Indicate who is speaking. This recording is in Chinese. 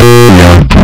Speaker 1: Yeah.